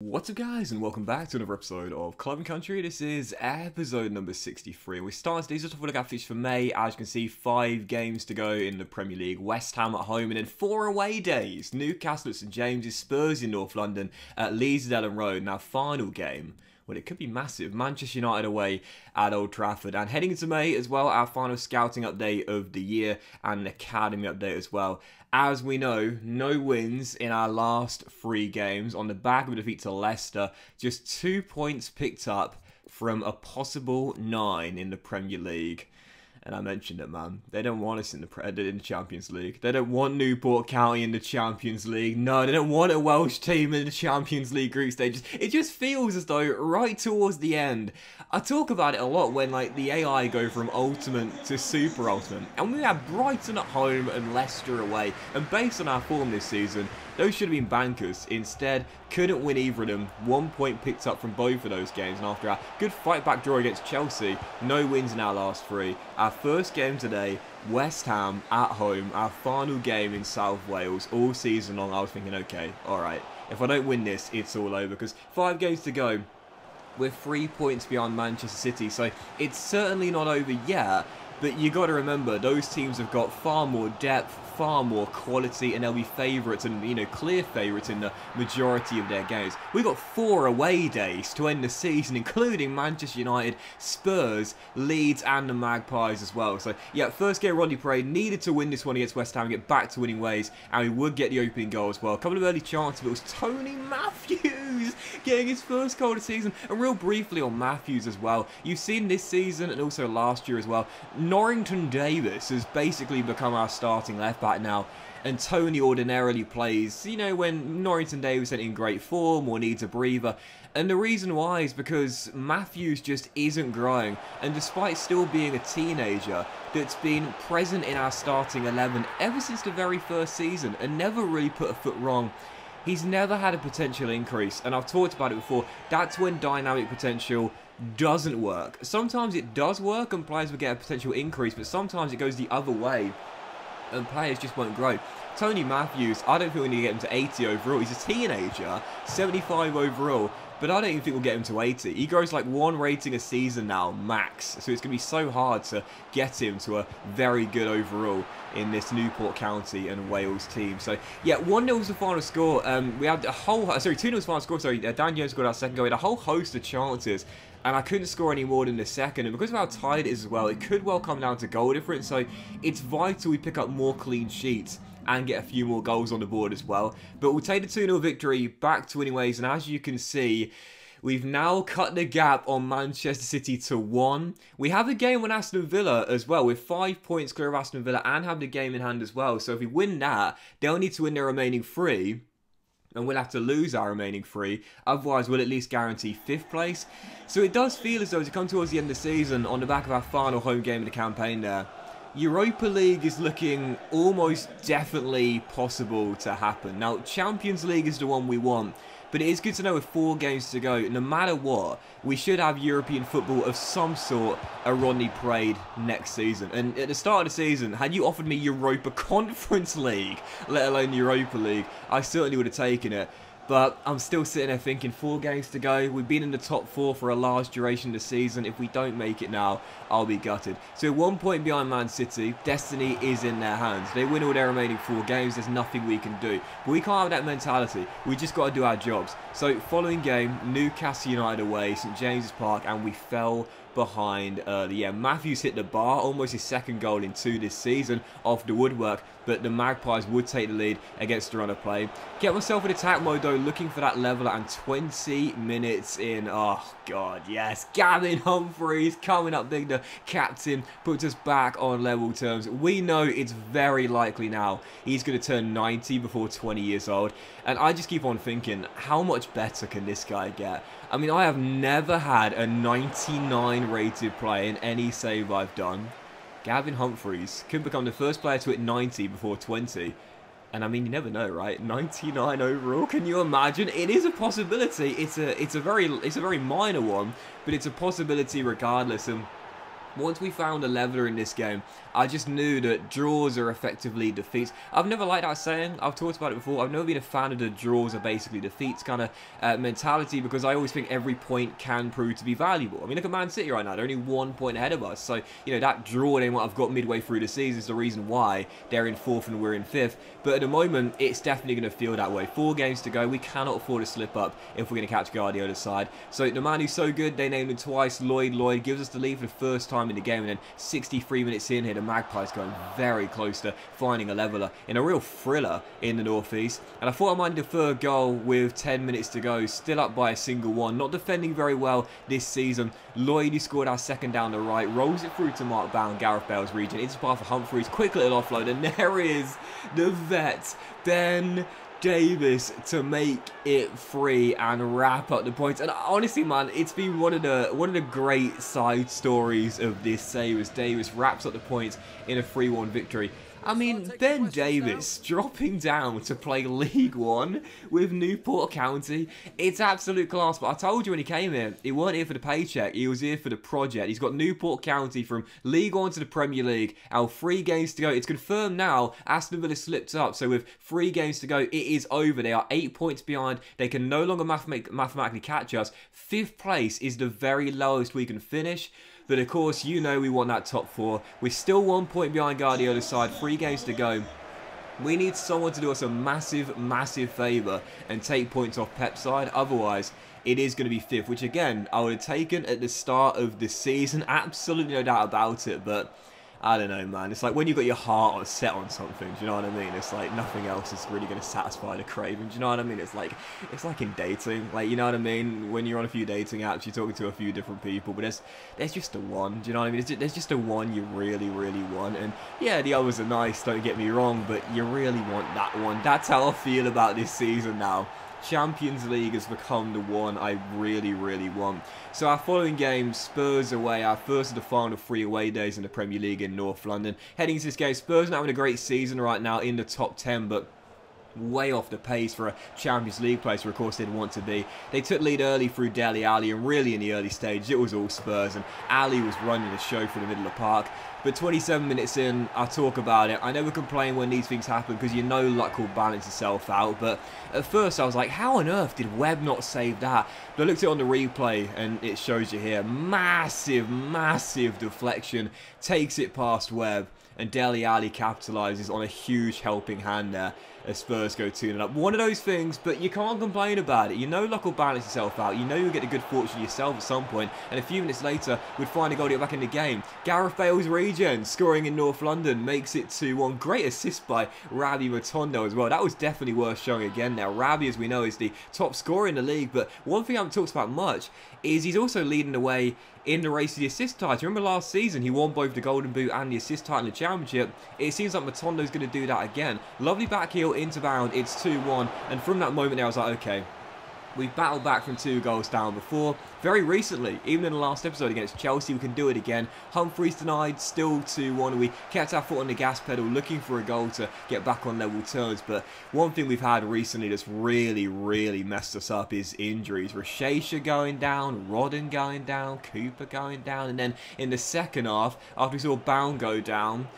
What's up guys and welcome back to another episode of Club and Country. This is episode number 63. and We start today's just off with a fix for May. As you can see, five games to go in the Premier League. West Ham at home and then four away days. Newcastle at St James's, Spurs in North London, at Leeds at Elland Road. Now final game well, it could be massive. Manchester United away at Old Trafford. And heading into May as well, our final scouting update of the year and an academy update as well. As we know, no wins in our last three games on the back of a defeat to Leicester. Just two points picked up from a possible nine in the Premier League and I mentioned it, man. They don't want us in the uh, in the Champions League. They don't want Newport County in the Champions League. No, they don't want a Welsh team in the Champions League group stages. It just feels as though right towards the end, I talk about it a lot when like the AI go from ultimate to super ultimate, and we have Brighton at home and Leicester away. And based on our form this season, those should have been bankers. Instead, couldn't win either of them. One point picked up from both of those games. And after our good fight back draw against Chelsea, no wins in our last three. Our first game today, West Ham at home, our final game in South Wales all season long. I was thinking, okay, alright, if I don't win this, it's all over. Because five games to go, we're three points behind Manchester City, so it's certainly not over yet. But you got to remember, those teams have got far more depth, far more quality, and they'll be favourites and you know clear favourites in the majority of their games. We've got four away days to end the season, including Manchester United, Spurs, Leeds, and the Magpies as well. So yeah, first game Rodney Parade needed to win this one against West Ham, get back to winning ways, and we would get the opening goal as well. A couple of early chances, but it was Tony Matthews getting his first goal of the season. And real briefly on Matthews as well, you've seen this season and also last year as well. Norrington Davis has basically become our starting left back back now. And Tony ordinarily plays, you know, when Norrington Davis isn't in great form or needs a breather. And the reason why is because Matthews just isn't growing. And despite still being a teenager, that's been present in our starting 11 ever since the very first season and never really put a foot wrong. He's never had a potential increase, and I've talked about it before. That's when dynamic potential doesn't work. Sometimes it does work and players will get a potential increase, but sometimes it goes the other way and players just won't grow. Tony Matthews, I don't think we need to get him to 80 overall. He's a teenager, 75 overall, but I don't even think we'll get him to 80. He grows like one rating a season now, max. So it's going to be so hard to get him to a very good overall in this Newport County and Wales team. So yeah, 1-0 was the final score. Um, we had a whole, sorry, 2-0 was the final score. Sorry, uh, Dan Jones scored our second goal. We had a whole host of chances and I couldn't score any more than the second. And because of how tight it is as well, it could well come down to goal difference. So it's vital we pick up more clean sheets and get a few more goals on the board as well. But we'll take the 2-0 victory back to anyways. And as you can see, We've now cut the gap on Manchester City to one. We have a game on Aston Villa as well. With five points clear of Aston Villa and have the game in hand as well. So if we win that, they'll need to win their remaining three and we'll have to lose our remaining three. Otherwise, we'll at least guarantee fifth place. So it does feel as though to come towards the end of the season, on the back of our final home game of the campaign there, Europa League is looking almost definitely possible to happen. Now, Champions League is the one we want, but it is good to know with four games to go, no matter what, we should have European football of some sort a Rodney Parade next season. And at the start of the season, had you offered me Europa Conference League, let alone Europa League, I certainly would have taken it. But I'm still sitting there thinking, four games to go. We've been in the top four for a large duration of the season. If we don't make it now, I'll be gutted. So one point behind Man City, destiny is in their hands. They win all their remaining four games. There's nothing we can do. But we can't have that mentality. We just got to do our jobs. So following game, Newcastle United away, St James's Park, and we fell behind early. Yeah, Matthews hit the bar, almost his second goal in two this season off the woodwork, but the Magpies would take the lead against the run of play. Get myself in attack mode though, looking for that leveler, and 20 minutes in. Oh, God, yes. Gavin Humphreys coming up big, the captain, puts us back on level terms. We know it's very likely now he's going to turn 90 before 20 years old, and I just keep on thinking, how much better can this guy get? I mean, I have never had a 99 rated player in any save I've done. Gavin Humphreys could become the first player to hit 90 before 20. And I mean, you never know, right? 99 overall. Can you imagine? It is a possibility. It's a it's a very it's a very minor one, but it's a possibility regardless. And once we found a leveler in this game, I just knew that draws are effectively defeats. I've never liked that saying. I've talked about it before. I've never been a fan of the draws are basically defeats kind of uh, mentality because I always think every point can prove to be valuable. I mean, look at Man City right now. They're only one point ahead of us. So, you know, that draw they have got midway through the season is the reason why they're in fourth and we're in fifth. But at the moment, it's definitely going to feel that way. Four games to go. We cannot afford to slip up if we're going to catch Guardiola's side. So the man who's so good, they named him twice. Lloyd Lloyd gives us the lead for the first time in the game. And then 63 minutes in here, the Magpies going very close to finding a leveler in a real thriller in the northeast. And I thought I might defer goal with 10 minutes to go. Still up by a single one. Not defending very well this season. Lloyd, who scored our second down the right, rolls it through to Mark Bound, Gareth Bale's regen. Into path for Humphreys. Quick little offload. And there is the vet, Ben Davies to make it free and wrap up the points. And honestly, man, it's been one of the one of the great side stories of this save as Davies wraps up the points in a 3-1 victory. I mean, Ben Davies dropping down to play League One with Newport County. It's absolute class. But I told you when he came here, he weren't here for the paycheck. He was here for the project. He's got Newport County from League One to the Premier League. Our three games to go. It's confirmed now. Aston Villa slipped up. So with three games to go, it is over. They are eight points behind. They can no longer mathematically catch us. Fifth place is the very lowest we can finish. But of course, you know we want that top four. We're still one point behind Guardiola's side, three games to go. We need someone to do us a massive, massive favour and take points off Pep's side. Otherwise, it is going to be fifth, which again, I would have taken at the start of the season. Absolutely no doubt about it, but I don't know, man. It's like when you've got your heart set on something, do you know what I mean? It's like nothing else is really going to satisfy the craving, do you know what I mean? It's like, it's like in dating, like, you know what I mean? When you're on a few dating apps, you're talking to a few different people, but there's, there's just a one, do you know what I mean? There's just a one you really, really want, and yeah, the others are nice, don't get me wrong, but you really want that one. That's how I feel about this season now. Champions League has become the one I really, really want. So our following game, Spurs away, our first of the final three away days in the Premier League in North London. Heading into this game, Spurs not having a great season right now in the top 10, but way off the pace for a Champions League place where of course they'd want to be. They took lead early through Dele Alli and really in the early stages it was all Spurs and Alli was running the show for the middle of the park. But 27 minutes in, I talk about it. I never complain when these things happen because you know luck will balance itself out. But at first I was like, how on earth did Webb not save that? But I looked at it on the replay and it shows you here. Massive, massive deflection. Takes it past Webb and Dele Alli capitalises on a huge helping hand there as Spurs go 2 up. One of those things, but you can't complain about it. You know luck will balance itself out. You know you'll get a good fortune yourself at some point, and a few minutes later, we'd find a goal to get back in the game. Gareth Bale's regen, scoring in North London, makes it 2-1. Great assist by Rabbi Matondo as well. That was definitely worth showing again now. Rabbi, as we know, is the top scorer in the league, but one thing I haven't talked about much is he's also leading the way in the race to the assist title. Remember last season, he won both the Golden Boot and the assist title in the Championship. It seems like Matondo's going to do that again. Lovely back heel into It's 2-1. And from that moment there, I was like, okay, We've battled back from two goals down before. Very recently, even in the last episode against Chelsea, we can do it again. Humphreys denied, still 2-1. We kept our foot on the gas pedal, looking for a goal to get back on level terms. But one thing we've had recently that's really, really messed us up is injuries. Rashesha going down, Rodden going down, Cooper going down. And then in the second half, after we saw Bound go down,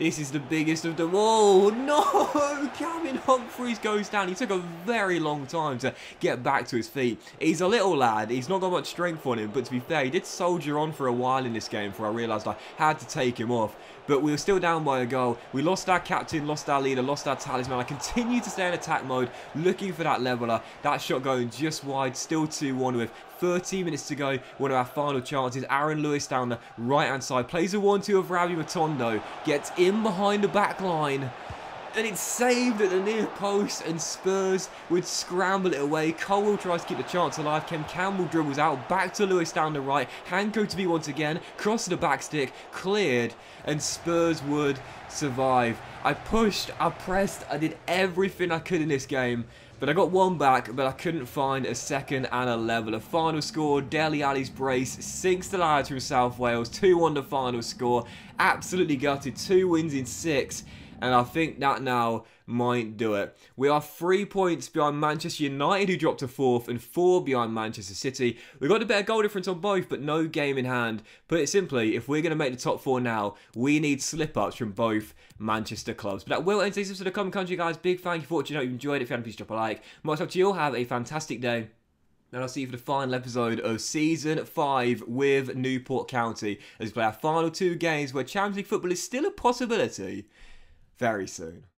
this is the biggest of them all. No! Gavin Humphreys goes down. He took a very long time to get back to his feet. He's a little lad. He's not got much strength on him. But to be fair, he did soldier on for a while in this game before I realised I had to take him off. But we were still down by a goal. We lost our captain, lost our leader, lost our talisman. I continue to stay in attack mode, looking for that leveller. That shot going just wide, still 2-1 with 13 minutes to go. One of our final chances. Aaron Lewis down the right-hand side. Plays a 1-2 of Rabbi Matondo. Gets in behind the back line and it's saved at the near post and Spurs would scramble it away. Colwell tries to keep the chance alive. Ken Campbell dribbles out back to Lewis down the right. Hanko to be once again. Cross the back stick. Cleared and Spurs would survive. I pushed, I pressed, I did everything I could in this game but I got one back, but I couldn't find a second and a level. A final score, Dele Alli's brace sinks the lads from South Wales. 2-1 the final score. Absolutely gutted. Two wins in six. And I think that now might do it. We are three points behind Manchester United, who dropped to fourth, and four behind Manchester City. We've got a better goal difference on both, but no game in hand. Put it simply, if we're going to make the top four now, we need slip-ups from both Manchester clubs. But that will end today's episode of Club and Country, guys. Big thank you for watching. I hope you enjoyed it. If you haven't, please drop a like. Much love to you all. Have a fantastic day. And I'll see you for the final episode of Season 5 with Newport County as we play our final two games where Champions League football is still a possibility very soon.